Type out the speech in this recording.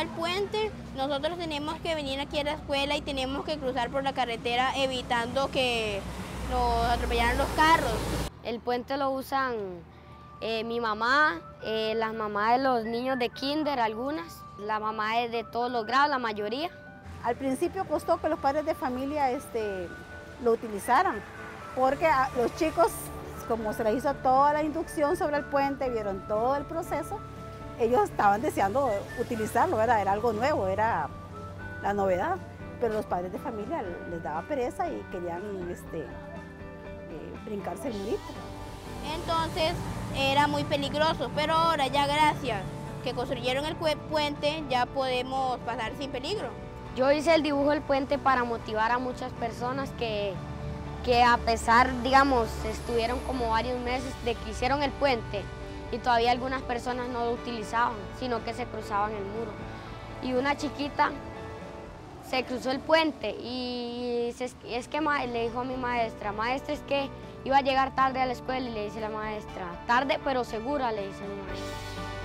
el puente, nosotros tenemos que venir aquí a la escuela y tenemos que cruzar por la carretera evitando que nos atropellaran los carros. El puente lo usan eh, mi mamá, eh, las mamás de los niños de kinder, algunas, la mamá es de todos los grados, la mayoría. Al principio costó que los padres de familia este, lo utilizaran, porque los chicos, como se les hizo toda la inducción sobre el puente, vieron todo el proceso, ellos estaban deseando utilizarlo, era algo nuevo, era la novedad, pero los padres de familia les daba pereza y querían este, eh, brincarse el murito. Entonces era muy peligroso, pero ahora ya gracias que construyeron el puente ya podemos pasar sin peligro. Yo hice el dibujo del puente para motivar a muchas personas que, que a pesar, digamos, estuvieron como varios meses de que hicieron el puente y todavía algunas personas no lo utilizaban, sino que se cruzaban el muro. Y una chiquita se cruzó el puente y es que le dijo a mi maestra, maestra, es que iba a llegar tarde a la escuela y le dice la maestra, tarde pero segura, le dice mi maestra.